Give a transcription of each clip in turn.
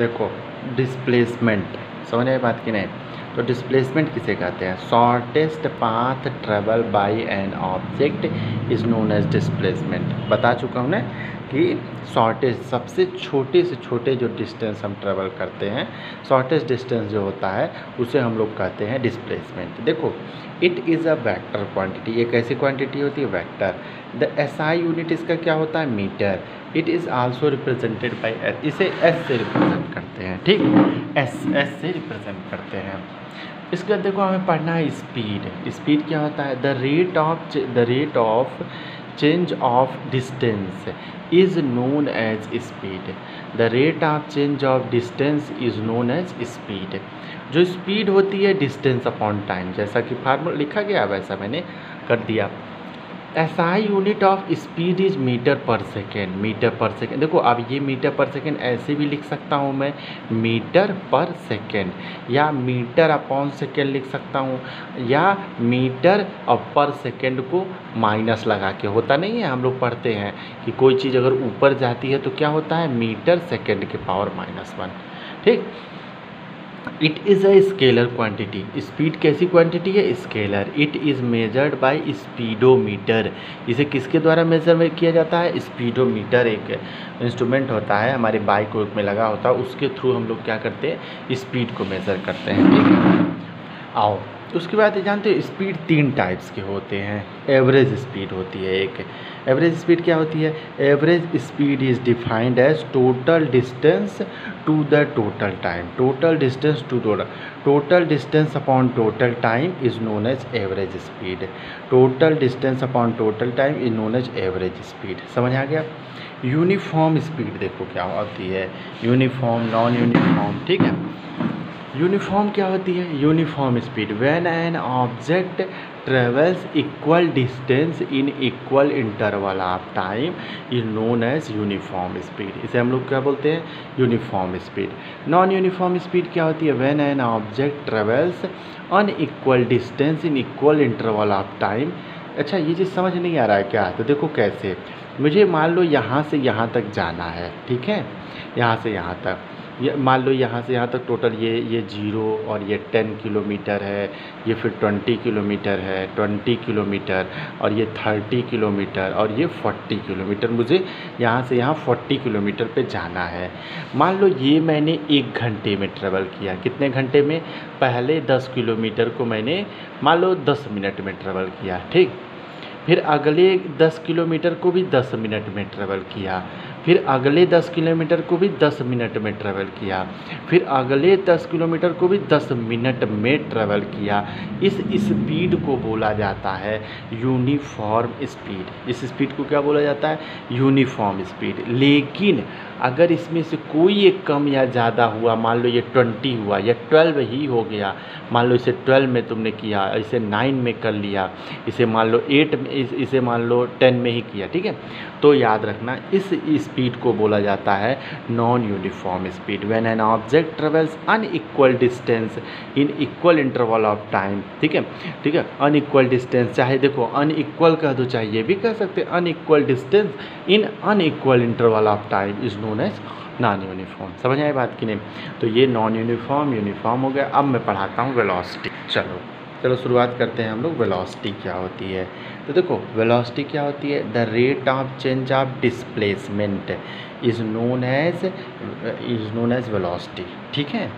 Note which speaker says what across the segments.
Speaker 1: देखो डिस्प्लेसमेंट समझ आई बात की नहीं? तो डिस्प्लेसमेंट किसे कहते हैं? Shortest path travel by an object is known as displacement बता चुका हूँ ना कि शॉर्टेस्ट सबसे छोटे से छोटे जो डिस्टेंस हम ट्रेवल करते हैं शॉर्टेस्ट डिस्टेंस जो होता है, उसे हम लोग कहते हैं डिस्प्लेसमेंट देखो it is a vector quantity एक ऐसी क्वांटिटी होती है? Vector the S I unit इसका क्या होता है? Meter it is also represented by S इसे एस से रिप्रेजेंट करते हैं, ठीक? एस एस से रिप्रेजेंट करते हैं। इसके बाद देखो हमें पढ़ना है स्पीड स्पीड क्या होता है? The rate of the rate of change of distance is known as speed the rate of change of distance is known as speed जो स्पीड होती है डिस्टेंस अपॉन टाइम जैसा कि फार्मूला लिखा गया, वैसा मैंने कर दिया। SI unit of speed is meter per second meter per second देखो, अब ये मीटर पर सेकेंड ऐसे भी लिख सकता हूँ मैं। मीटर पर सेकेंड या मीटर अपॉन सेकेंड लिख सकता हूँ, या मीटर और पर सेकेंड को माइनस लगा के। होता नहीं है, हम लोग पढ़ते हैं कि कोई चीज़ अगर ऊपर जाती है तो क्या होता है? मीटर सेकेंड के पावर माइनस वन ठीक? It is a scalar quantity speed कैसी क्वांटिटी है? Scalar it is measured by speedometer इसे किसके द्वारा मेजर किया जाता है? स्पीडोमीटर एक इंस्ट्रूमेंट होता है, हमारे बाइक में लगा होता है, उसके थ्रू हम लोग क्या करते हैं? स्पीड को मेज़र करते हैं, ठीक है? आओ। उसके बाद जानते हो स्पीड तीन टाइप्स के होते हैं। एवरेज स्पीड होती है एक। एवरेज स्पीड क्या होती है? Average speed is defined as total distance to the total time total distance to total total distance upon total time is known as average speed total distance upon total time is known as average speed समझ आ गया? Uniform speed देखो क्या होती है। Uniform non uniform ठीक है? Uniform क्या होती है? Uniform speed. When an object travels equal distance in equal interval of time is known as uniform speed इसे हम लोग क्या बोलते हैं? Uniform speed non uniform speed क्या होती है? When an object travels unequal distance in equal interval of time अच्छा ये चीज़ समझ नहीं आ रहा है क्या? तो देखो कैसे। मुझे मान लो यहाँ से यहाँ तक जाना है, ठीक है? यहाँ से यहाँ तक। ये मान लो यहाँ से यहाँ तक टोटल ये ये ज़ीरो और ये टेन किलोमीटर है, ये फिर ट्वेंटी किलोमीटर है ट्वेंटी किलोमीटर और ये थर्टी किलोमीटर और ये फोर्टी किलोमीटर मुझे यहाँ से यहाँ फोर्टी किलोमीटर पे जाना है। मान लो ये मैंने एक घंटे में ट्रेवल किया। कितने घंटे में? पहले दस किलोमीटर को मैंने मान लो दस मिनट में ट्रेवल किया, ठीक? फिर अगले दस किलोमीटर को भी दस मिनट में ट्रेवल किया। फिर अगले दस किलोमीटर को भी दस मिनट में ट्रेवल किया। फिर अगले दस किलोमीटर को भी दस मिनट में ट्रेवल किया। इस स्पीड को बोला जाता है यूनिफॉर्म स्पीड। इस स्पीड को क्या बोला जाता है? Uniform speed. लेकिन अगर इसमें से कोई एक कम या ज़्यादा हुआ मान लो ये ट्वेंटी हुआ या ट्वेल्व ही हो गया मान लो इसे ट्वेल्व में तुमने किया इसे नाइन में कर लिया इसे मान लो एट में इसे मान लो टेन में ही किया ठीक है? तो याद रखना इस, इस स्पीड को बोला जाता है non uniform speed when an object travels unequal distance in equal interval of time ठीक है? ठीक है? अनइक्वल डिस्टेंस चाहे देखो अनइक्वल कह दो, चाहे ये भी कह सकते हैं unequal distance in unequal interval of time is known as non uniform समझ आए बात की नहीं? तो ये नॉन यूनिफॉर्म यूनिफॉर्म हो गया। अब मैं पढ़ाता हूँ वेलोसिटी चलो। चलो शुरुआत करते हैं हम लोग वेलोसिटी क्या होती है? तो देखो वेलोसिटी क्या होती है? The rate of change of displacement is known as is known as velocity ठीक है?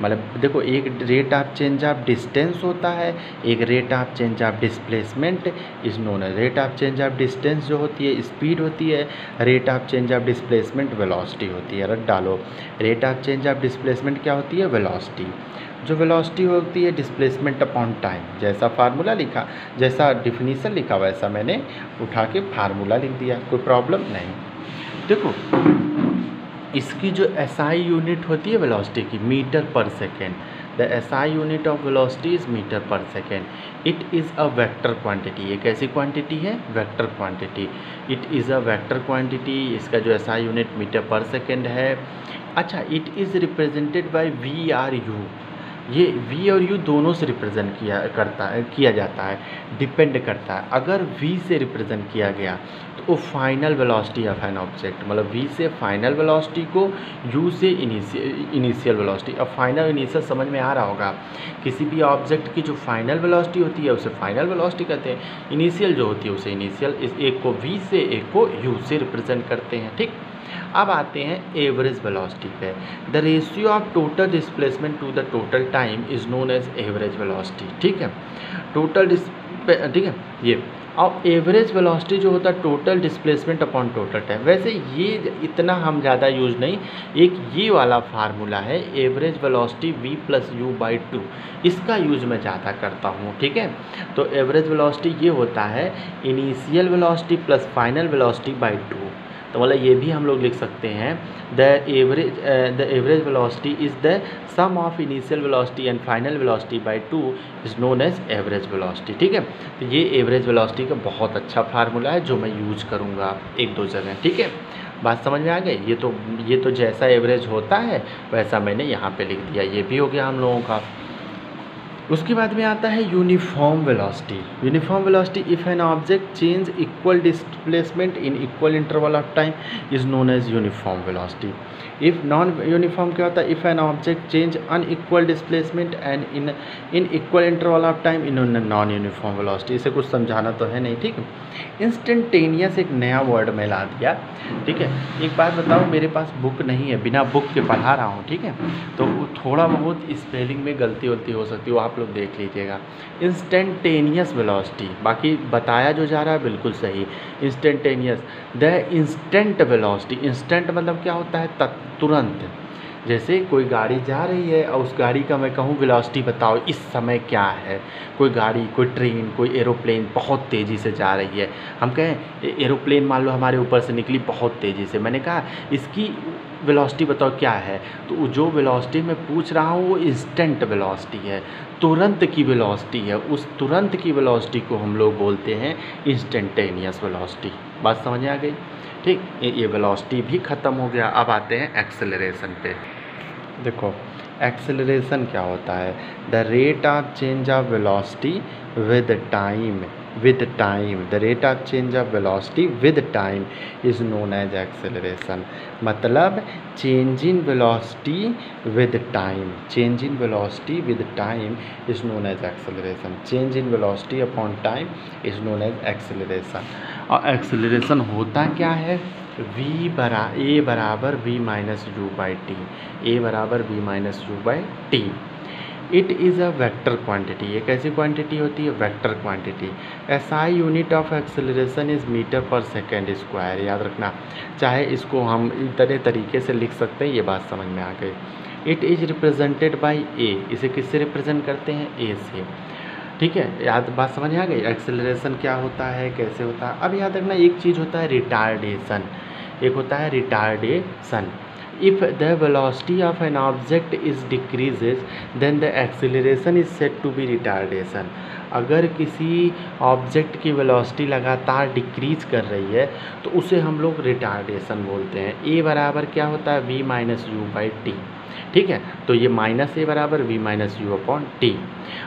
Speaker 1: मतलब देखो, एक rate of change of distance होता है, एक rate of change of displacement is known rate of change of distance जो होती है स्पीड होती है rate of change of displacement velocity होती है। रख डालो। Rate of change of displacement क्या होती है? वेलोसिटी जो वेलोसिटी होती है डिस्प्लेसमेंट अपॉन टाइम जैसा फार्मूला लिखा, जैसा डिफिनीसन लिखा, वैसा मैंने उठा के फार्मूला लिख दिया। कोई प्रॉब्लम नहीं। देखो इसकी जो एसआई यूनिट होती है वेलोसिटी की meter per second the SI unit of velocity is meter per second it is a vector quantity ये कैसी क्वांटिटी है? Vector quantity it is a vector quantity इसका जो SI unit meter per second है। अच्छा it is represented by V or U ये we और you दोनों से रिप्रेजेंट किया, करता है किया जाता है डिपेंड करता है। अगर वी से रिप्रेजेंट किया गया तो वो final velocity of an object मतलब वी से फाइनल वेलोसिटी को यू से इनिशियल वेलोसिटी अब फाइनल इनिशियल समझ में आ रहा होगा, किसी भी ऑब्जेक्ट की जो फाइनल वेलोसिटी होती है, उसे फाइनल वेलोसिटी कहते हैं। इनिशियल जो होती है, उसे इनिशियल इस एक को वी से, एक को यू से रिप्रेजेंट करते हैं, ठीक? अब आते हैं एवरेज वेलोसिटी पे। The ratio of total displacement to the total time is known as average velocity ठीक है? टोटल ठीक है? ये। और एवरेज वेलोसिटी जो होता है total displacement upon total time वैसे ये इतना हम ज़्यादा यूज़ नहीं। एक ये वाला फार्मूला है average velocity V plus U by two इसका यूज़ मैं ज़्यादा करता हूँ, ठीक है? तो एवरेज वेलोसिटी ये होता है initial velocity plus final velocity by two तो मतलब ये भी हम लोग लिख सकते हैं the average the average velocity is the sum of initial velocity and final velocity by two is known as average velocity ठीक है? तो ये एवरेज वेलोसिटी का बहुत अच्छा फार्मूला है जो मैं यूज़ करूँगा एक दो जगह, ठीक है? बात समझ में आ गई? ये तो ये तो जैसा एवरेज होता है, वैसा मैंने यहाँ पे लिख दिया। ये भी हो गया हम लोगों का। उसके बाद में आता है uniform velocity uniform velocity if an object change equal displacement in equal interval of time is known as uniform velocity if non uniform क्या होता है? If an object change unequal displacement and in in equal interval of time in non uniform velocity इसे कुछ समझाना तो है नहीं, ठीक है? इंस्टेंटेनियस एक नया वर्ड में ला दिया, ठीक है? एक बात बताओ, मेरे पास बुक नहीं है, बिना बुक के पढ़ा रहा हूँ, ठीक है? तो थोड़ा बहुत स्पेलिंग में गलती वलती हो सकती है वो आप लोग देख लीजिएगा। इंस्टेंटेनियस वेलोसिटी बाकी बताया जो जा रहा है बिल्कुल सही। Instantaneous the instant velocity instant मतलब क्या होता है? तुरंत। जैसे कोई गाड़ी जा रही है और उस गाड़ी का मैं कहूँ वेलोसिटी बताओ, इस समय क्या है? कोई गाड़ी, कोई ट्रेन कोई एरोप्लेन बहुत तेज़ी से जा रही है। हम कहें एरोप्लेन मान लो हमारे ऊपर से निकली बहुत तेज़ी से। मैंने कहा, इसकी वेलोसिटी बताओ क्या है? तो जो वेलोसिटी मैं पूछ रहा हूँ, वो इंस्टेंट वेलोसिटी है। तुरंत की वेलोसिटी है। उस तुरंत की वेलोसिटी को हम लोग बोलते हैं इंस्टेंटेनियस वेलोसिटी बात समझ आ गई? ठीक, ये वेलोसिटी भी ख़त्म हो गया। अब आते हैं एक्सेलरेशन पे। देखो एक्सेलरेशन क्या होता है? The rate of change of velocity with time with time the rate of change of velocity with time is known as acceleration मतलब change in velocity with time change in velocity with time is known as acceleration change in velocity upon time is known as acceleration और acceleration होता क्या है? V बरा A बराबर V minus U by T A बराबर V minus U by T it is a vector quantity एक ऐसी quantity होती है vector quantity S I unit of acceleration is meter per second square याद रखना। चाहे इसको हम तरह तरीके से लिख सकते हैं, ये बात समझ में आ गई। It is represented by A इसे किससे रिप्रेजेंट करते हैं? ए से। ठीक है? याद, बात समझ आ गई? एक्सेलरेशन क्या होता है? कैसे होता है? अब याद रखना, एक चीज़ होता है रिटार्डेशन एक होता है retardation if the velocity of an object is decreases then the acceleration is set to be retardation अगर किसी ऑब्जेक्ट की वेलोसिटी लगातार डिक्रीज कर रही है तो उसे हम लोग रिटार्डेशन बोलते हैं। ए बराबर क्या होता है? V minus u by t ठीक है? तो ये माइनस ए बराबर v minus u upon t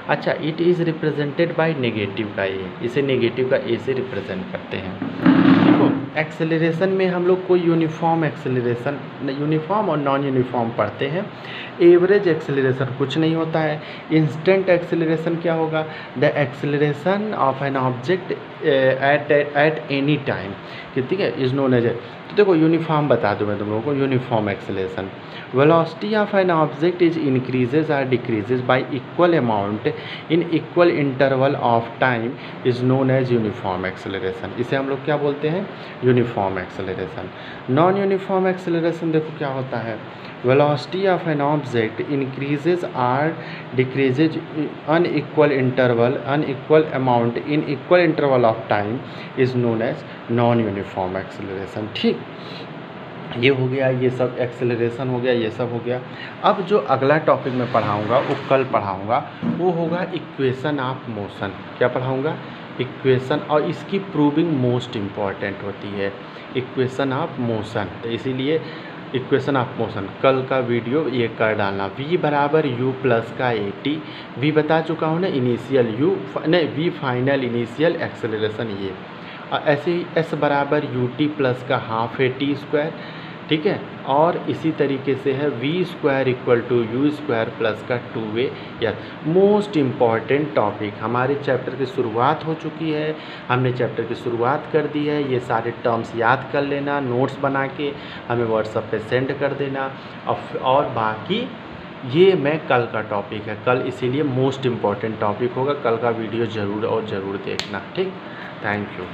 Speaker 1: अच्छा it is represented by negative का ए इसे नेगेटिव का ए से रिप्रेजेंट करते हैं। एक्सेलरेशन में हम लोग को यूनिफॉर्म एक्सेलरेशन यूनिफॉर्म और नॉन यूनिफॉर्म पढ़ते हैं। एवरेज एक्सेलरेशन, कुछ नहीं होता है। इंस्टेंट एक्सेलरेशन क्या होगा? The acceleration of an object at at any time, ठीक है? इज़ नोन एज तो देखो, यूनिफॉर्म बता दूँ मैं तुम लोगों को, uniform acceleration velocity of an object is increases or decreases by equal amount in equal interval of time is known as uniform acceleration. इसे हम लोग क्या बोलते हैं? Uniform acceleration. Non uniform acceleration देखो क्या होता है। Velocity of an object object increases or decreases unequal interval, unequal amount in equal interval of time is known as non uniform acceleration. ठीक। ये हो गया, ये सब एक्सेलरेशन हो गया, ये सब हो गया। अब जो अगला टॉपिक मैं पढ़ाऊँगा, वो कल पढ़ाऊँगा, वो होगा इक्वेशन ऑफ़ मोशन क्या पढ़ाऊँगा? इक्वेशन और इसकी प्रूविंग मोस्ट इंपॉर्टेंट होती है। इक्वेशन ऑफ़ मोशन तो इसीलिए इक्वेशन ऑफ़ मोशन। कल का वीडियो ये कर डालना। V बराबर यू प्लस का ए टी वी बता चुका हूँ ना इनिशियल u, नहीं, v फाइनल इनिशियल एक्सेलरेशन ये। और ऐसे ही s बराबर यू टी प्लस का हाफ़ ए टी स्क्वायर ठीक है? और इसी तरीके से है v square equal to u square plus का टू वे या मोस्ट इंपॉर्टेंट टॉपिक हमारे चैप्टर की शुरुआत हो चुकी है। हमने चैप्टर की शुरुआत कर दी है। ये सारे टर्म्स याद कर लेना नोट्स बना के हमें व्हाट्सअप पे सेंड कर देना। और बाकी, ये मैं कल का टॉपिक है। कल इसीलिए मोस्ट इंपॉर्टेंट टॉपिक होगा। कल का वीडियो ज़रूर और ज़रूर देखना, ठीक? Thank you